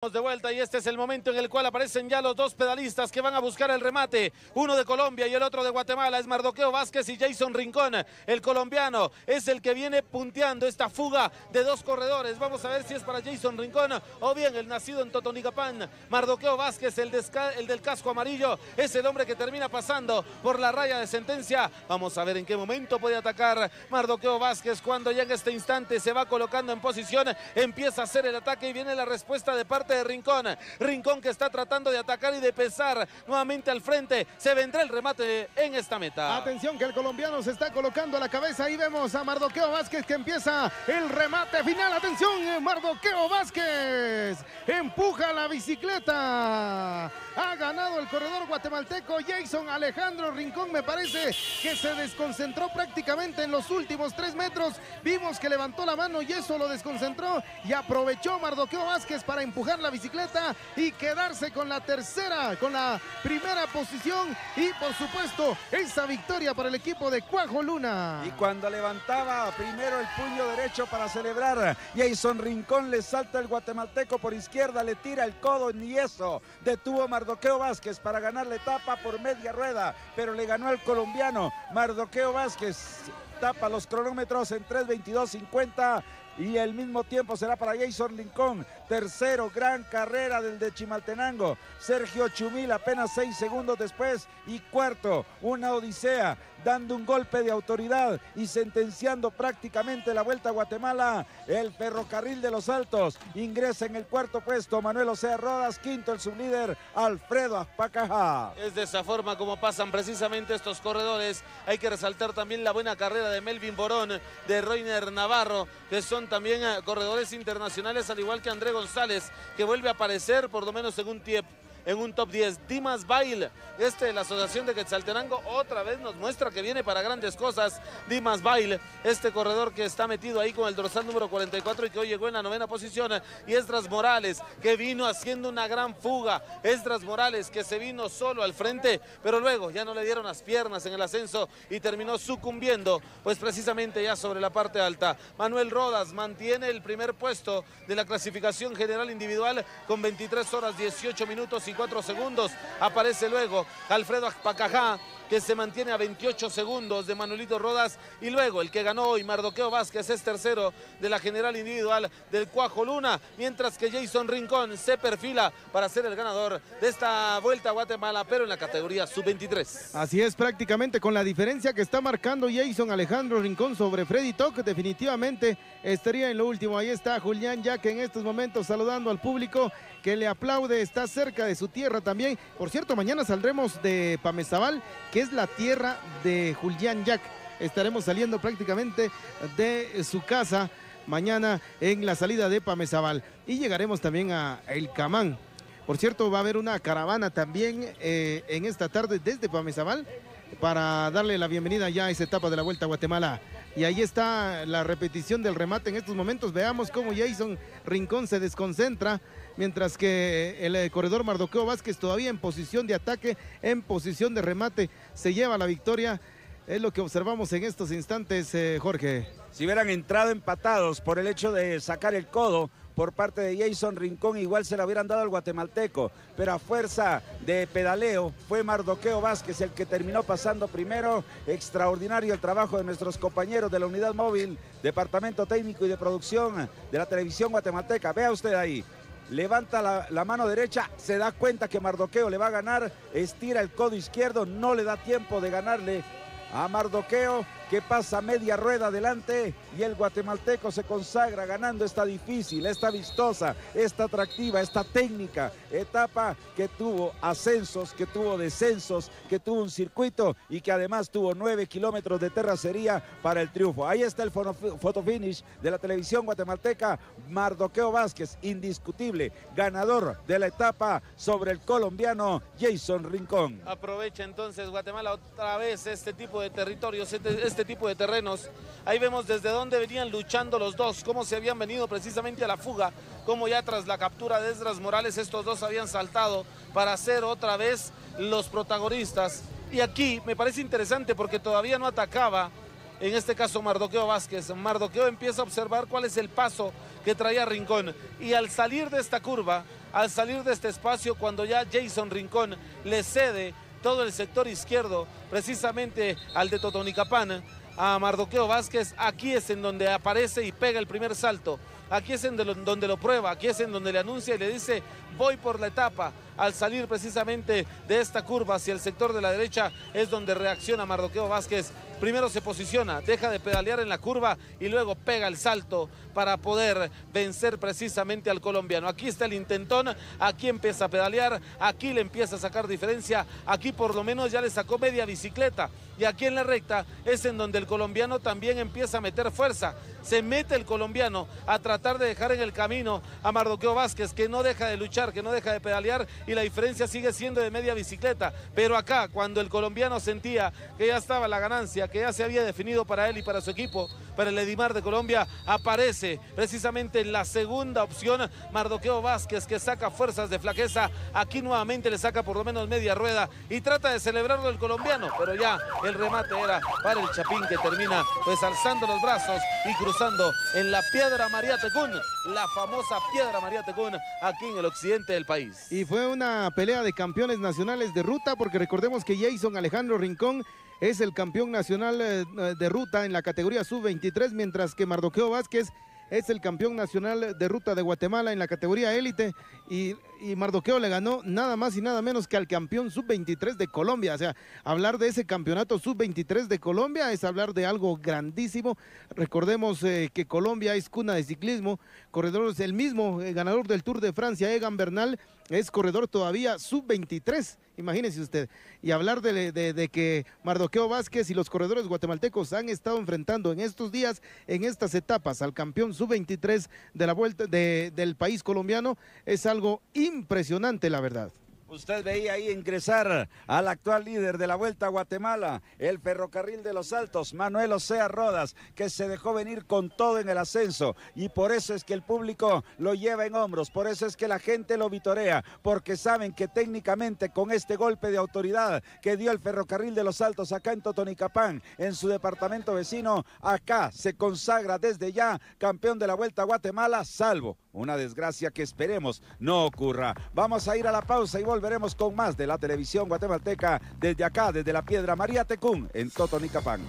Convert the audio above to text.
de vuelta y este es el momento en el cual aparecen ya los dos pedalistas que van a buscar el remate. Uno de Colombia y el otro de Guatemala. Es Mardoqueo Vázquez y Jason Rincón. El colombiano es el que viene punteando esta fuga de dos corredores. Vamos a ver si es para Jason Rincón o bien el nacido en Totonicapán. Mardoqueo Vázquez, el, el del casco amarillo, es el hombre que termina pasando por la raya de sentencia. Vamos a ver en qué momento puede atacar Mardoqueo Vázquez cuando ya en este instante se va colocando en posición. Empieza a hacer el ataque y viene la respuesta de parte de Rincón. Rincón que está tratando de atacar y de pesar nuevamente al frente. Se vendrá el remate en esta meta. Atención que el colombiano se está colocando a la cabeza. Ahí vemos a Mardoqueo Vázquez que empieza el remate final. Atención, Mardoqueo Vázquez. Empuja la bicicleta. Ha ganado el corredor guatemalteco Jason Alejandro Rincón. Me parece que se desconcentró prácticamente en los últimos tres metros. Vimos que levantó la mano y eso lo desconcentró y aprovechó Mardoqueo Vázquez para empujar la bicicleta y quedarse con la tercera, con la primera posición. Y por supuesto esa victoria para el equipo de Cuajo Luna. Y cuando levantaba primero el puño derecho para celebrar, Jason Rincón le salta el guatemalteco por izquierda, le tira el codo y eso. Detuvo Mardoqueo Vázquez para ganar la etapa por media rueda, pero le ganó al colombiano Mardoqueo Vázquez. Tapa los cronómetros en 3.22.50 y el mismo tiempo será para Jason Lincoln. Tercero, gran carrera del de Chimaltenango. Sergio Chumil apenas seis segundos después. Y cuarto, una odisea, dando un golpe de autoridad y sentenciando prácticamente la vuelta a Guatemala. El ferrocarril de los Altos ingresa en el cuarto puesto. Manuel Osea Rodas, quinto el sublíder Alfredo Azpacaja. Es de esa forma como pasan precisamente estos corredores. Hay que resaltar también la buena carrera de Melvin Borón, de Reiner Navarro, que son también eh, corredores internacionales, al igual que André González, que vuelve a aparecer por lo menos en un tiempo en un top 10. Dimas Bail, este de la Asociación de Quetzaltenango, otra vez nos muestra que viene para grandes cosas. Dimas Bail, este corredor que está metido ahí con el dorsal número 44 y que hoy llegó en la novena posición. Y Esdras Morales, que vino haciendo una gran fuga. Esdras Morales, que se vino solo al frente, pero luego ya no le dieron las piernas en el ascenso y terminó sucumbiendo, pues precisamente ya sobre la parte alta. Manuel Rodas mantiene el primer puesto de la clasificación general individual con 23 horas 18 minutos segundos. Aparece luego Alfredo Pacajá que se mantiene a 28 segundos de Manuelito Rodas. Y luego el que ganó hoy, Mardoqueo Vázquez, es tercero de la general individual del Cuajo Luna. Mientras que Jason Rincón se perfila para ser el ganador de esta vuelta a Guatemala, pero en la categoría sub-23. Así es, prácticamente con la diferencia que está marcando Jason Alejandro Rincón sobre Freddy Toc, definitivamente estaría en lo último. Ahí está Julián ya que en estos momentos saludando al público que le aplaude, está cerca de su tierra también. Por cierto, mañana saldremos de Pamezabal, que es la tierra de Julián Jack. Estaremos saliendo prácticamente de su casa mañana en la salida de Pamezabal. Y llegaremos también a El Camán. Por cierto, va a haber una caravana también eh, en esta tarde desde Pamezabal para darle la bienvenida ya a esa etapa de la Vuelta a Guatemala. Y ahí está la repetición del remate en estos momentos. Veamos cómo Jason Rincón se desconcentra mientras que el eh, corredor Mardoqueo Vázquez todavía en posición de ataque, en posición de remate, se lleva la victoria. Es lo que observamos en estos instantes, eh, Jorge. Si hubieran entrado empatados por el hecho de sacar el codo por parte de Jason Rincón, igual se la hubieran dado al guatemalteco, pero a fuerza de pedaleo fue Mardoqueo Vázquez el que terminó pasando primero. Extraordinario el trabajo de nuestros compañeros de la unidad móvil, departamento técnico y de producción de la televisión guatemalteca. Vea usted ahí, levanta la, mano derecha, se da cuenta que Mardoqueo le va a ganar, estira el codo izquierdo, no le da tiempo de ganarle a Mardoqueo que pasa media rueda adelante y el guatemalteco se consagra ganando esta difícil, esta vistosa, esta atractiva, esta técnica etapa que tuvo ascensos, que tuvo descensos, que tuvo un circuito y que además tuvo nueve kilómetros de terracería para el triunfo. Ahí está el fotofinish de la televisión guatemalteca, Mardoqueo Vázquez, indiscutible, ganador de la etapa sobre el colombiano Jason Rincón. Aprovecha entonces Guatemala otra vez este tipo de territorios, este, este este tipo de terrenos. Ahí vemos desde dónde venían luchando los dos, cómo se habían venido precisamente a la fuga, cómo ya tras la captura de Esdras Morales estos dos habían saltado para ser otra vez los protagonistas. Y aquí me parece interesante porque todavía no atacaba, en este caso Mardoqueo Vázquez. Mardoqueo empieza a observar cuál es el paso que traía Rincón y al salir de esta curva al salir de este espacio cuando ya Jason Rincón le cede todo el sector izquierdo precisamente al de Totonicapán a Mardoqueo Vázquez, aquí es en donde aparece y pega el primer salto. Aquí es en donde lo prueba, aquí es en donde le anuncia y le dice, voy por la etapa. Al salir precisamente de esta curva hacia el sector de la derecha es donde reacciona Mardoqueo Vázquez. Primero se posiciona, deja de pedalear en la curva y luego pega el salto para poder vencer precisamente al colombiano. Aquí está el intentón, aquí empieza a pedalear, aquí le empieza a sacar diferencia, aquí por lo menos ya le sacó media bicicleta. Y aquí en la recta es en donde el colombiano también empieza a meter fuerza. Se mete el colombiano a tratar de dejar en el camino a Mardoqueo Vázquez, que no deja de luchar, que no deja de pedalear y la diferencia sigue siendo de media bicicleta. Pero acá, cuando el colombiano sentía que ya estaba la ganancia, que ya se había definido para él y para su equipo, para el Edimar de Colombia, aparece precisamente la segunda opción, Mardoqueo Vázquez, que saca fuerzas de flaqueza. Aquí nuevamente le saca por lo menos media rueda y trata de celebrarlo el colombiano, pero ya el remate era para el Chapín que termina pues alzando los brazos y cruzando en la piedra María Tecún, la famosa piedra María Tecún, aquí en el occidente del país. Y fue una pelea de campeones nacionales de ruta, porque recordemos que Jason Alejandro Rincón es el campeón nacional eh, de ruta en la categoría sub-23, mientras que Mardoqueo Vázquez es el campeón nacional de ruta de Guatemala en la categoría élite y, Mardoqueo le ganó nada más y nada menos que al campeón sub-23 de Colombia. O sea, hablar de ese campeonato sub-23 de Colombia es hablar de algo grandísimo. Recordemos eh, que Colombia es cuna de ciclismo, corredores, el mismo eh, ganador del Tour de Francia, Egan Bernal, es corredor todavía sub-23 Imagínese usted. Y hablar de, que Mardoqueo Vázquez y los corredores guatemaltecos han estado enfrentando en estos días, en estas etapas, al campeón sub-23 de la vuelta del país colombiano, es algo impresionante, la verdad. Usted veía ahí ingresar al actual líder de la Vuelta a Guatemala, el Ferrocarril de los Altos, Manuel Osea Rodas, que se dejó venir con todo en el ascenso. Y por eso es que el público lo lleva en hombros, por eso es que la gente lo vitorea, porque saben que técnicamente con este golpe de autoridad que dio el Ferrocarril de los Altos acá en Totonicapán, en su departamento vecino, acá se consagra desde ya campeón de la Vuelta a Guatemala, salvo una desgracia que esperemos no ocurra. Vamos a ir a la pausa y volveremos con más de la televisión guatemalteca desde acá, desde la Piedra María Tecún en Totonicapán.